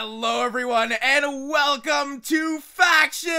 Hello, everyone, and welcome to Factions!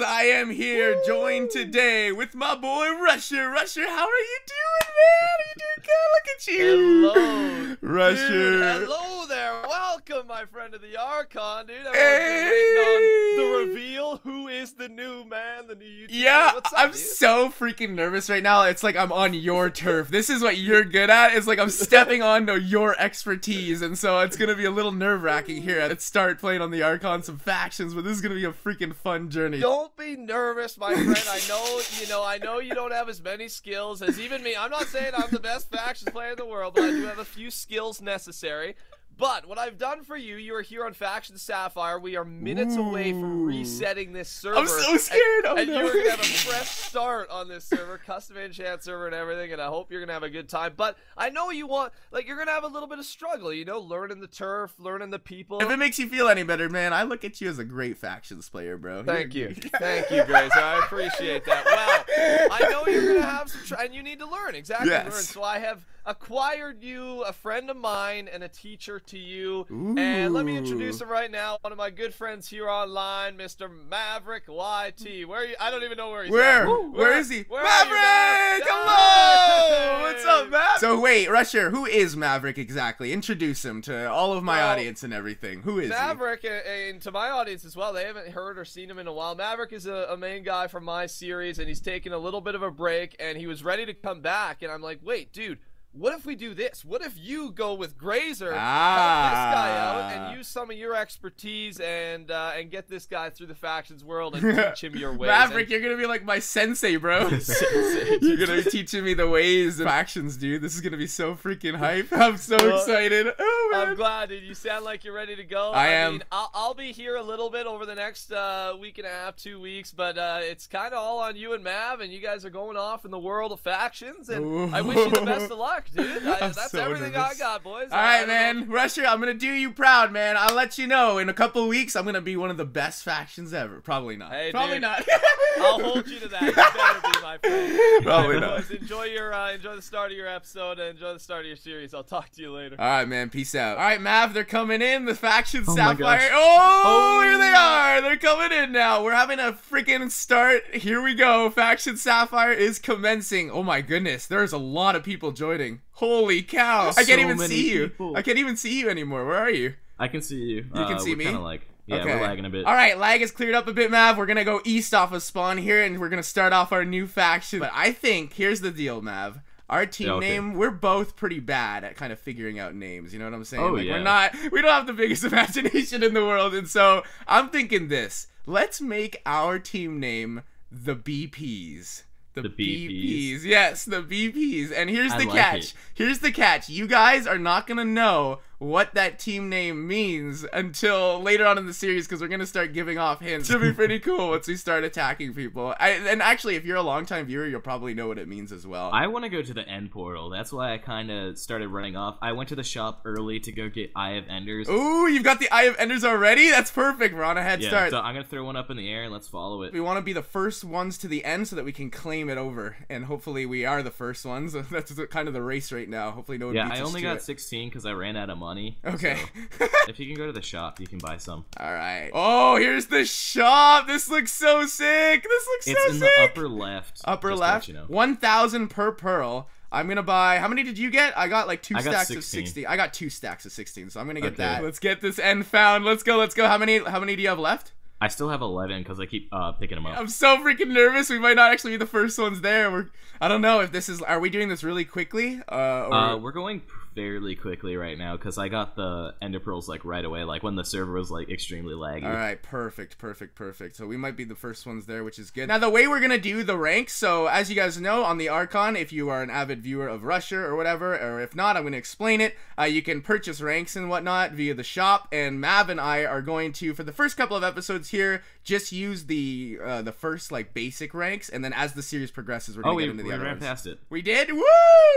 I am here, joined today with my boy Rusher. Rusher, how are you doing, man? Are you doing good? Look at you. Hello, Rusher. Dude, hello there. Welcome, my friend of the Archon, dude. Everyone's Hey. on the reveal. Who is the new man, the new YouTuber? Yeah, up, I'm dude? so freaking nervous right now. It's like I'm on your turf. This is what you're good at. It's like I'm stepping onto your expertise, and so it's gonna be a little nerve wracking here. Let's start playing on the Archon some factions, but this is gonna be a freaking fun journey. Don't be nervous, my friend. I know, you know, I know you don't have as many skills as even me. I'm not saying I'm the best factions player in the world, but I do have a few skills necessary. But what I've done for you, you are here on Faction Sapphire. We are minutes away from resetting this server. I'm so scared. Oh and no. you're gonna have a fresh start on this server, custom enchant server and everything, and I hope you're gonna have a good time. But I know you want, like, you're gonna have a little bit of struggle, you know, learning the turf, learning the people. If it makes you feel any better, man, I look at you as a great factions player, bro. Thank You're- you, thank you, Grace. I appreciate that. Wow, I know you're gonna have some, tr- and you need to learn exactly. Yes. Learn. So I have acquired you, a friend of mine, and a teacher to you. And let me introduce him right now. One of my good friends here online, Mr. Maverick YT. Where are you? I don't even know where he's Where? at. Where Where- is he? where are you, Maverick! Mav? Hello! Hey! What's up, Mav? So wait, Rusher, who is Maverick exactly? Introduce him to all of my Well, audience and everything. Who is Maverick, and, and to my audience as well, they haven't heard or seen him in a while. Maverick is a, a main guy from my series, and he's taking a little bit of a break, and he was ready to come back. And I'm like, wait, dude, what if we do this? What if you go with Graser, help this guy out, Ah. and use some of your expertise and uh, and get this guy through the factions world and teach him your ways? Maverick, you're gonna be like my sensei, bro. Sensei. you're gonna be teaching me the ways of factions, dude. This is gonna be so freaking hype. I'm so Well, excited. Oh man. I'm glad, dude. You sound like you're ready to go. I am. Mean, I'll, I'll be here a little bit over the next uh, week and a half, two weeks, but uh, it's kind of all on you and Mav, and you guys are going off in the world of factions, and I wish you the best of luck, dude. I, that's so everything nervous. I got, boys. All right, I- I right, don't know man. Rusher, I'm gonna do you proud, man. I'll let you know. In a couple weeks, I'm gonna be one of the best factions ever. Probably not. Hey, Probably dude. not. I'll hold you to that. You better be, my friend. Probably All right, not. boys, enjoy your uh, enjoy the start of your episode and enjoy the start of your series. I'll talk to you later. All right, man. Peace out. All right, Mav, they're coming in. The faction Oh my Sapphire. gosh. Oh, Oh. here they are. They're coming in now. We're having a freaking start. Here we go. Faction Sapphire is commencing. Oh my goodness, there's a lot of people joining. Holy cow! There's I can't so even see you. people. I can't even see you anymore. Where are you? I can see you. You can uh, see me? Kind of like yeah, okay. we're lagging a bit. All right, lag is cleared up a bit, Mav. We're gonna go east off of spawn here, and we're gonna start off our new faction. But I think here's the deal, Mav. Our team Yeah, okay. name, we're both pretty bad at kind of figuring out names. You know what I'm saying? Oh, like we're not, we don't have the biggest imagination in the world, and so I'm thinking this. Let's make our team name the BPs. The, The BPs. BPs. Yes, the BPs. And here's I the like catch. it. Here's the catch. You guys are not gonna know what that team name means until later on in the series because we're gonna start giving off hints. It'll be pretty cool once we start attacking people. I, and actually, if you're a longtime viewer, you'll probably know what it means as well. I want to go to the end portal. That's why I kind of started running off. I went to the shop early to go get Eye of Enders. Ooh, you've got the Eye of Enders already? That's perfect. We're on a head yeah, start. so I'm gonna throw one up in the air and let's follow it. we want to be the first ones to the end so that we can claim it over, and hopefully we are the first ones. That's kind of the race right now. Hopefully no one Yeah, beats I only got it. 16 because I ran out of money. Okay. so if you can go to the shop, you can buy some. All right. Oh, here's the shop. This looks so sick. This looks It's so in sick. the upper left. Upper just to let left. You know. One thousand per pearl. I'm gonna buy. How many did you get? I got like two got stacks of 16. sixty. I got two stacks of sixteen, so I'm gonna get Okay. that. Let's get this end found. Let's go. Let's go. How many? How many do you have left? I still have 11 because I keep uh, picking them up. I'm so freaking nervous. We might not actually be the first ones there. We're. I don't know if this is. Are we doing this really quickly? Uh. Or, Uh, we're going fairly quickly right now because I got the ender pearls like right away, like when the server was like extremely laggy. All right, perfect, perfect, perfect. So we might be the first ones there, which is good. Now the way we're gonna do the ranks, so as you guys know, on the Archon, if you are an avid viewer of Rusher or whatever, or if not, I'm gonna explain it. Uh, you can purchase ranks and whatnot via the shop, and Mav and I are going to, for the first couple of episodes here, just use the uh, the first like basic ranks, and then as the series progresses, we're gonna Oh, we, get into the we other ran ones. past it. We did? Woo!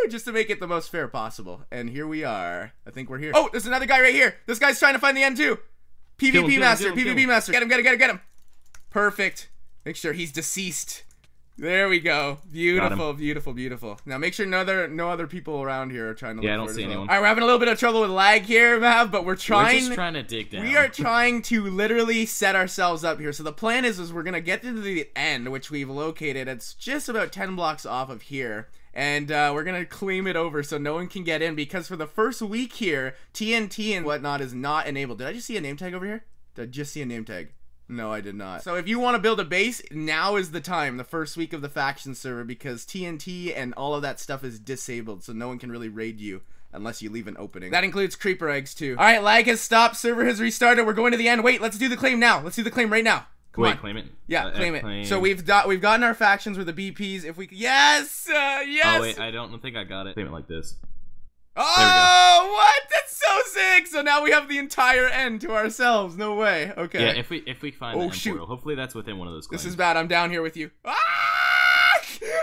Just to make it the most fair possible. And here we are. I think we're here. Oh, there's another guy right here. This guy's trying to find the end too. PvP Kill him, master, kill him, kill PvP him. master. Get him, get him, get him, get him. Perfect. Make sure he's deceased. There we go. Beautiful, beautiful, beautiful. Now make sure no other no other people around here are trying to. Yeah, I don't see well. anyone. All right, we're having a little bit of trouble with lag here, Mav, but we're trying. We're just trying to dig down. we are trying to literally set ourselves up here. So the plan is, is we're gonna get to the end, which we've located. It's just about ten blocks off of here. And uh, we're gonna claim it over so no one can get in because for the first week here, TNT and whatnot is not enabled. Did I just see a name tag over here? Did I just see a name tag? No, I did not. So if you want to build a base, now is the time, the first week of the faction server, because TNT and all of that stuff is disabled, so no one can really raid you unless you leave an opening. That includes creeper eggs too. All right, lag has stopped, server has restarted. We're going to the end. Wait, let's do the claim now. Let's do the claim right now. Come Wait, on. claim it. Yeah, Uh, claim it. So we've got we've gotten our factions with the BPs. If we yes, uh, yes. Oh wait, I don't think I got it. Claim it like this. oh, what? That's so sick. So now we have the entire end to ourselves. No way. Okay. Yeah, if we if we find Oh, shoot. portal, hopefully that's within one of those. Claims. This is bad. I'm down here with you. Ah!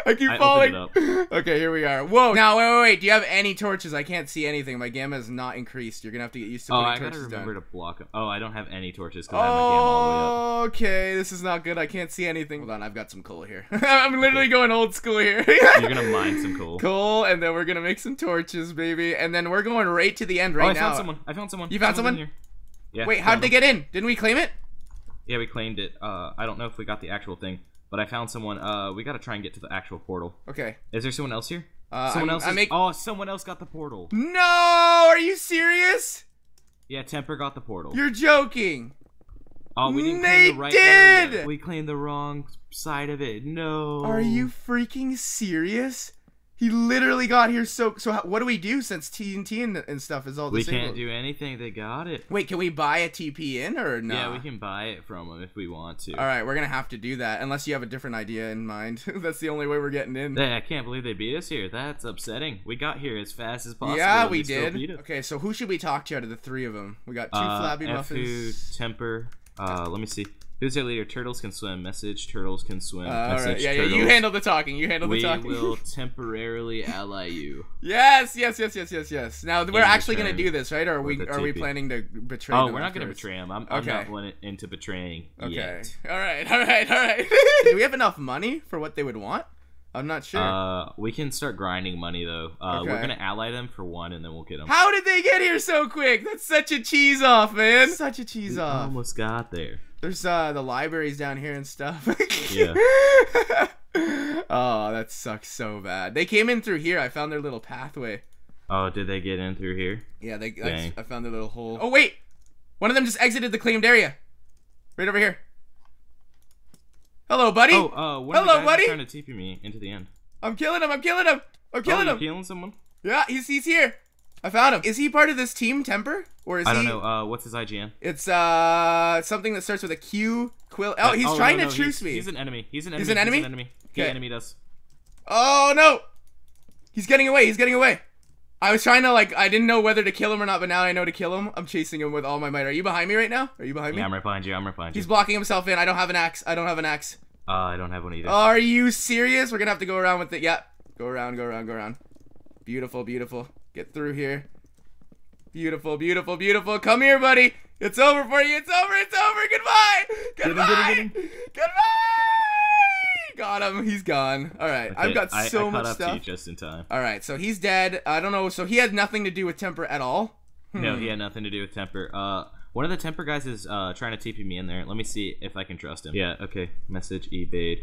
I keep I falling. Okay, here we are. Whoa. Now, wait, wait, wait. Do you have any torches? I can't see anything. My gamma is not increased. You're gonna have to get used to Oh, I gotta remember down. to block them. Oh, I don't have any torches because I have my gamma all the way up. Oh, okay. This is not good. I can't see anything. Hold on. I've got some coal here. I'm literally going old school here. You're gonna mine some coal. coal, and then we're gonna make some torches, baby, and then we're going right to the end oh, right I now. found someone. I found someone. You found Someone's someone? Here. Yeah. Wait, how did they get in? Didn't we claim it? Yeah, we claimed it. Uh, I don't know if we got the actual thing, but I found someone. Uh, we gotta try and get to the actual portal. Okay. Is there someone else here? Uh, someone I'm- else. Is- make- Oh, someone else got the portal. No, are you serious? Yeah, Temper got the portal. You're joking. oh, we didn't They claim the right did! area. We claimed the wrong side of it. No. Are you freaking serious? He literally got here so so. How, what do we do since TNT and, and stuff is all We disabled? can't do anything. They got it. Wait, can we buy a TP in or no? Yeah, we can buy it from them if we want to. All right, we're gonna have to do that unless you have a different idea in mind. That's the only way we're getting in. Hey, I can't believe they beat us here. That's upsetting. We got here as fast as possible. yeah, we they still beat did. Okay, so who should we talk to out of the three of them? We got two Uh, flabby F muffins. Who, Temper. Uh, let me see. Who's their leader? Turtles can swim. Message. Turtles can swim. Uh, Message. right, yeah, yeah. You handle the talking. You handle the We talking. We will temporarily ally you. Yes, yes, yes, yes, yes, yes. Now we're actually gonna do this, right? Or are we are we planning to betray? Oh, we're not gonna betray him. I'm, I'm not one into betraying Okay. yet. All right. All right. All right. do we have enough money for what they would want? I'm not sure. Uh, we can start grinding money though. Uh, we're gonna ally them for one, and then we'll get them. How did they get here so quick? That's such a cheese off, man. Such a cheese We off. almost got there. There's uh the libraries down here and stuff. Yeah. oh, that sucks so bad. They came in through here. I found their little pathway. Oh, did they get in through here? Yeah, they. I. I found their little hole. Oh wait, one of them just exited the claimed area. Right over here. Hello, buddy. Oh, uh, one Hello, of the guys buddy. trying to TP me into the end. I'm killing him. I'm killing him. I'm Oh, killing you're him. killing someone? Yeah, he's he's here. I found him. Is he part of this team, Temper, or is he? I don't he? know. Uh, what's his IGN? It's uh something that starts with a Q. Quill. Oh, he's no, trying no, to truce me. He's an enemy. He's an enemy. He's an enemy? He's an enemy. He Okay. enemy us. Oh no! He's getting away. He's getting away. I was trying to like. I didn't know whether to kill him or not, but now I know to kill him. I'm chasing him with all my might. Are you behind me right now? Are you behind me? Yeah, I'm right behind you. I'm right behind you. He's blocking himself in. I don't have an axe. I don't have an axe. Uh, I don't have one either. Are you serious? We're gonna have to go around with it. Yeah. Go around. Go around. Go around. Beautiful. Beautiful. Get through here. Beautiful. Beautiful. Beautiful. Come here, buddy. It's over for you. It's over. It's over. Goodbye. Goodbye. get him, get Goodbye. Got him. He's gone. All right. I've got so I much up stuff. to you just in time. All right, so he's dead. I don't know. So he had nothing to do with temper at all. No, Hmm. he had nothing to do with temper. Uh, one of the temper guys is uh trying to TP me in there. Let me see if I can trust him. Yeah. Okay. Message ebade.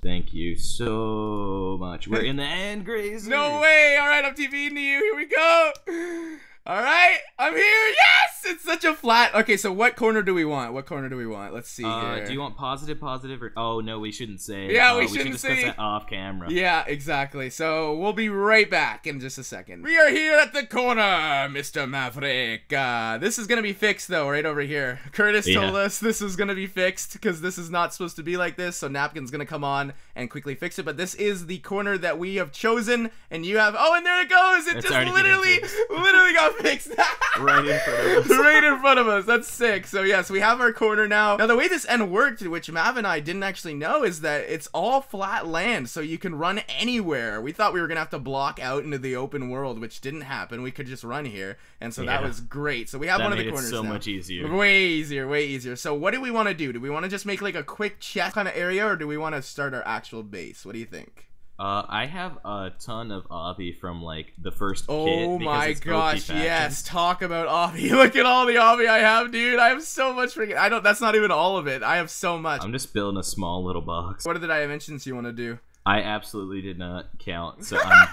Thank you so much. We're in the end, Graser. No way. All right, I'm TPing to you. Here we go. All right, I'm here. Yes, it's such a flat. Okay, so what corner do we want? What corner do we want? Let's see Uh, here. do you want positive, positive, or oh no, we shouldn't say. Yeah, Uh, we should shouldn't discuss say. that off camera. Yeah, exactly. So we'll be right back in just a second. We are here at the corner, Mr. Maverick. Uh, this is gonna be fixed though, right over here. Curtis Yeah. told us this is gonna be fixed because this is not supposed to be like this. So Napkin's gonna come on and quickly fix it. But this is the corner that we have chosen, and you have. Oh, and there it goes. It It's just literally, literally got Right in front of us. right in front of us. That's sick. So yes, we have our corner now. Now the way this end worked, which Mav and I didn't actually know, is that it's all flat land, so you can run anywhere. We thought we were gonna have to block out into the open world, which didn't happen. We could just run here, and so that was great. So we have That one of the it corners so now. much easier. Way easier, way easier. So what do we want to do? Do we want to just make like a quick chest kind of area, or do we want to start our actual base? What do you think? Uh, I have a ton of Avi from like the first. Oh my gosh, yes. Talk about Avi. Look at all the Avi I have, dude. I have so much freaking I don't that's not even all of it. I have so much. I'm just building a small little box. what are the dimensions you want to do? I absolutely did not count, so I'm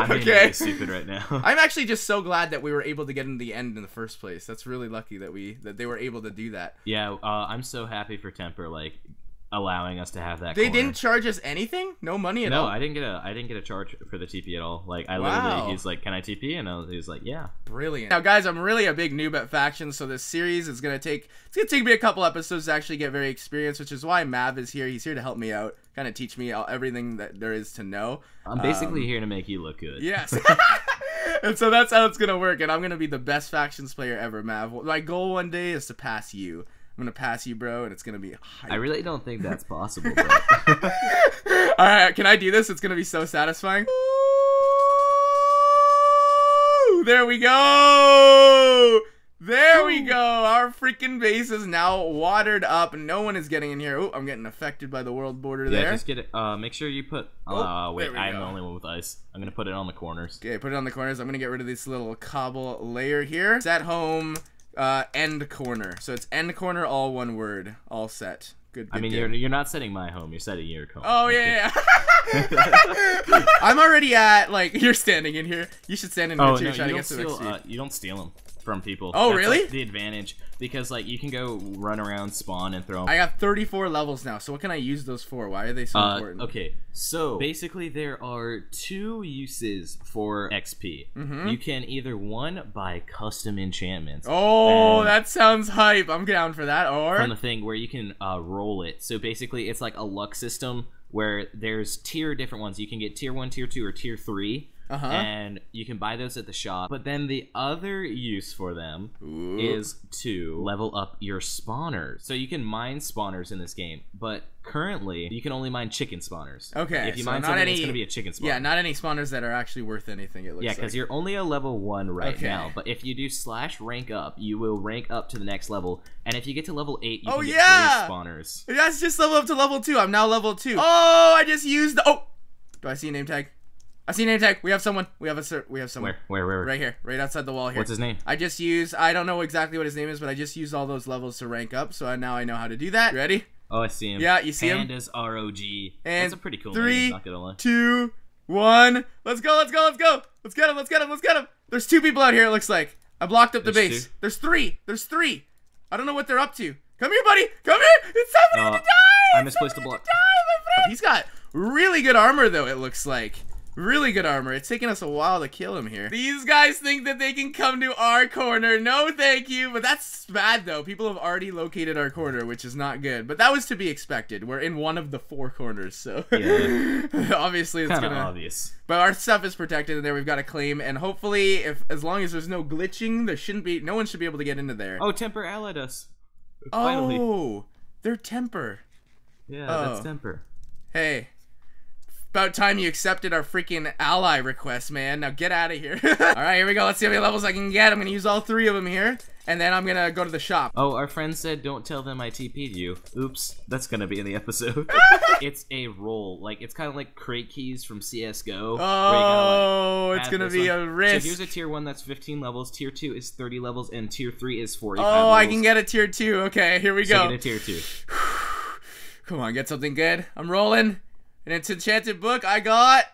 I'm Okay. stupid right now. I'm actually just so glad that we were able to get in the end in the first place. That's really lucky that we that they were able to do that. yeah, uh, I'm so happy for Temper like allowing us to have that. They corner. didn't charge us anything? No money at No, all. No, I didn't get a I didn't get a charge for the TP at all. Like I Wow. literally, he's like, "Can I TP?" And I was, he was like, "Yeah." Brilliant. Now, guys, I'm really a big noob at factions, so this series is gonna take it's gonna take me a couple episodes to actually get very experienced, which is why Mav is here. He's here to help me out, kind of teach me all, everything that there is to know. I'm basically Um, here to make you look good. Yes. and so that's how it's gonna work, and I'm gonna be the best factions player ever, Mav. My goal one day is to pass you. I'm gonna pass you, bro, and it's gonna be. Hype. I really don't think that's possible. All right, can I do this? It's gonna be so satisfying. Ooh, There we go. There we go. Our freaking base is now watered up. No one is getting in here. Oh, I'm getting affected by the world border yeah, there. just get it. Uh, make sure you put. Oh, uh, wait, I'm go. the only one with ice. I'm gonna put it on the corners. Okay, put it on the corners. I'm gonna get rid of this little cobble layer here. Set home, uh, end corner. So it's end corner, all one word, all set. Good. good I mean, good. you're you're not setting my home. You're setting your home. Oh yeah, yeah. I'm already at like you're standing in here. You should stand in here Oh too. no, try you don't get steal. Uh, you don't steal them from people. Oh, That's, really? like, the advantage because like you can go run around, spawn, and throw. 'em. I got 34 levels now. So what can I use those for? Why are they so Uh, important? okay, so basically there are two uses for XP. You can either one buy custom enchantments. Oh, that sounds hype. I'm down for that. Or from the thing where you can uh, roll it. So basically, it's like a luck system where there's tier different ones. You can get tier one, tier two, or tier three. Uh-huh. And you can buy those at the shop. But then the other use for them Ooh. is to level up your spawners. So you can mine spawners in this game, but currently you can only mine chicken spawners. Okay, If you so mine not something, any- it's gonna be a chicken spawner. yeah, not any spawners that are actually worth anything. It looks like. Yeah, like. because you're only a level one right Okay. now. But if you do slash rank up, you will rank up to the next level. And if you get to level eight, you Oh, can get yeah! spawners. That's just level up to level two. I'm now level two. Oh, I just used. The- oh, do I see a name tag? I see name tag. We have someone. We have a sir. We have someone. Where, where, where? where? Right here, right outside the wall here. What's his name? I just used. I don't know exactly what his name is, but I just used all those levels to rank up. So I, now I know how to do that. Ready? Oh, I see him. Yeah, you see him? Pandas ROG. And That's a pretty cool three, name. Not gonna lie. Two, one. Let's go. Let's go. Let's go. Let's get him. Let's get him. Let's get him. There's two people out here. It looks like I blocked up the There's base. two? There's three. There's three. I don't know what they're up to. Come here, buddy. Come here. It's time Uh, to die. I misplaced the block. die, my friend. He's got really good armor, though. It looks like. Really good armor. It's taking us a while to kill him here. These guys think that they can come to our corner. No, thank you. But that's bad, though. People have already located our corner, which is not good. But that was to be expected. We're in one of the four corners, so Yeah. obviously it's Kind of gonna. obvious. But our stuff is protected, and there we've got a claim. And hopefully, if as long as there's no glitching, there shouldn't be. No one should be able to get into there. Oh, Temper allied us. Finally. Oh, their temper. Yeah, oh. that's Temper. Hey, about time you accepted our freaking ally request, man. Now get out of here. all right, here we go. Let's see how many levels I can get. I'm gonna use all three of them here, and then I'm gonna go to the shop. Oh, our friend said don't tell them I TP'd you. Oops, that's gonna be in the episode. it's a roll. Like, it's kind of like crate keys from CSGO. where you gotta, Oh, like, it's gonna be one. a risk. So here's a tier 1 that's 15 levels, tier 2 is 30 levels, and tier 3 is 45 oh, levels. I can get a tier two. Okay, here we So go. get a tier 2. Come on, get something good. I'm rolling. An enchanted book. I got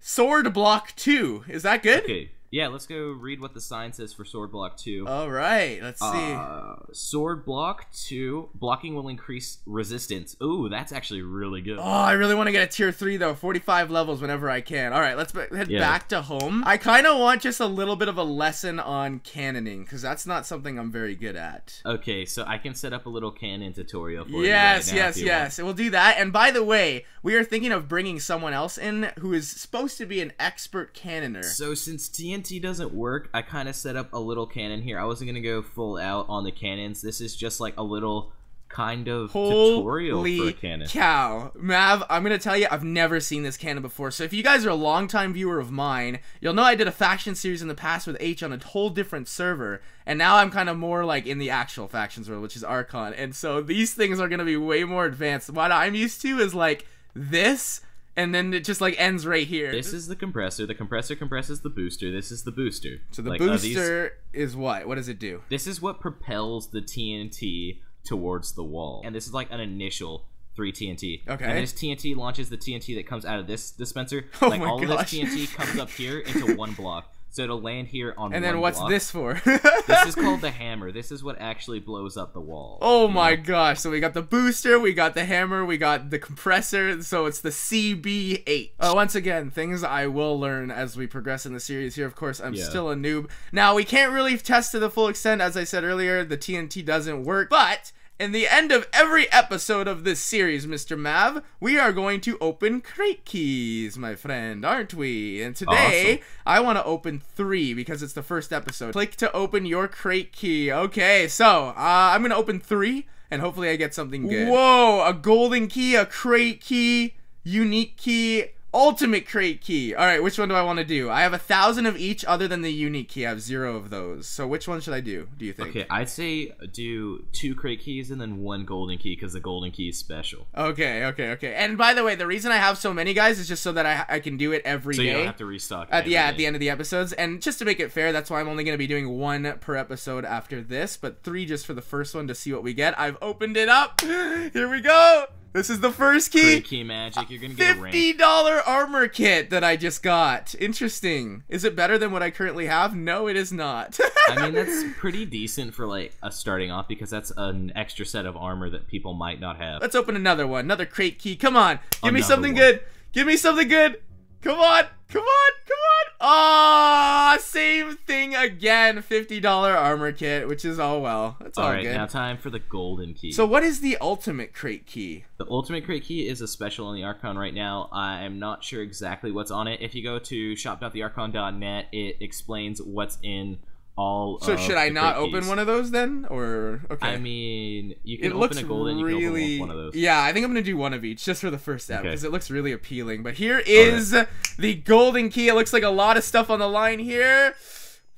Sword Block 2. Is that good? Okay, yeah, let's go read what the sign says for Sword Block 2. All right, let's see. Uh, sword block 2. Blocking will increase resistance. Ooh, that's actually really good. Oh, I really want to get a tier 3 though. 45 levels whenever I can. All right, let's head Yeah. back to home. I kind of want just a little bit of a lesson on cannoning because that's not something I'm very good at. Okay, so I can set up a little cannon tutorial for you. Yes, right now yes, yes. We'll do that. And by the way, we are thinking of bringing someone else in who is supposed to be an expert cannoner. So since TNT TNT doesn't work, I kind of set up a little cannon here. I wasn't gonna go full out on the cannons. This is just like a little kind of tutorial Holy for a cannon. cow. Mav, I'm going to tell you, I've never seen this cannon before. So if you guys are a longtime viewer of mine, you'll know I did a faction series in the past with H on a whole different server. And now I'm kind of more like in the actual factions world, which is Archon. And so these things are going to be way more advanced. What I'm used to is like this, and then it just like ends right here. This is the compressor. The compressor compresses the booster. This is the booster. so the Like, uh, these- booster is what? What does it do? this is what propels the TNT towards the wall. And this is like an initial three TNT. Okay. And this TNT launches the TNT that comes out of this dispenser. Oh like my all gosh. of this TNT comes up here into one block. So it'll land here on And then what's block. this for? This is called the hammer. This is what actually blows up the wall. Oh my know? gosh. So we got the booster, we got the hammer, we got the compressor. So it's the CB8. Uh, once again, things I will learn as we progress in the series here. Of course, I'm Yeah. still a noob. Now, we can't really test to the full extent. As I said earlier, the TNT doesn't work. But in the end of every episode of this series, Mr. Mav, we are going to open crate keys, my friend, aren't we? And today, Awesome. I want to open three because it's the first episode. Click to open your crate key. Okay, so uh, I'm going to open three and hopefully I get something good. Whoa, a golden key, a crate key, unique key, ultimate crate key. All right, which one do I want to do? I have a thousand of each other than the unique key. I have zero of those. So which one should I do, do you think? Okay, I'd say do two crate keys and then one golden key because the golden key is special. Okay, okay, okay. And by the way, the reason I have so many guys is just so that I, I can do it every day. So you don't have to restock. At the, yeah, at the end of the episodes. And just to make it fair, that's why I'm only going to be doing one per episode after this, but three just for the first one to see what we get. I've opened it up. Here we go. This is the first key. Crate key magic. You're gonna get a rank. Fifty dollar armor kit that I just got. Interesting. Is it better than what I currently have? No, it is not. I mean, that's pretty decent for like a starting off because that's an extra set of armor that people might not have. Let's open another one. Another crate key. Come on. Give me something one. good. Give me something good. Come on. Come on. Come on. Ah, same thing again. $50 armor kit, which is all well. That's all, All right, good. now time for the golden key. so what is the ultimate crate key? the ultimate crate key is a special on the Archon right now. I'm not sure exactly what's on it. If you go to shop.thearchon.net, it explains what's in all. So should I not open keys. one of those then or okay. I mean, you can it open a golden. You can open one of those. yeah i think i'm gonna do one of each just for the first step Okay. because it looks really appealing but here is the golden key it looks like a lot of stuff on the line here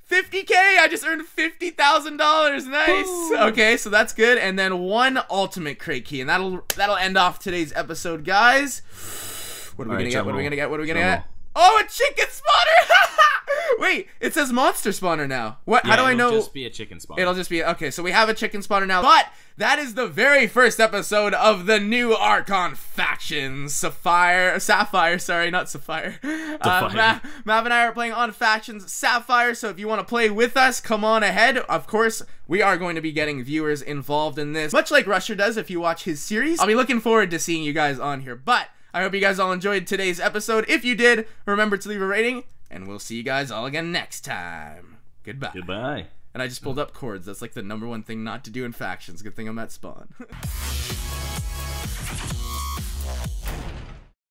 50k i just earned $50000 nice Woo. okay so that's good and then one ultimate crate key and that'll that'll end off today's episode guys what are we gonna right, get what are we gonna get what are we gonna get oh a chicken spawner wait it says monster spawner now what Yeah, how do i know? it'll Just be a chicken spawn. It'll just be okay. So we have a chicken spawner now, but that is the very first episode of the new Archon factions. Sapphire, Sapphire, sorry, not Sapphire. Uh. Ma- Mav and I are playing on factions Sapphire. So if you want to play with us, come on ahead. Of course, we are going to be getting viewers involved in this, much like Rusher does. If you watch his series, I'll be looking forward to seeing you guys on here. But I hope you guys all enjoyed today's episode. If you did, remember to leave a rating, and we'll see you guys all again next time. Goodbye. Goodbye. And I just pulled up coords. That's like the number one thing not to do in factions. Good thing I'm at spawn.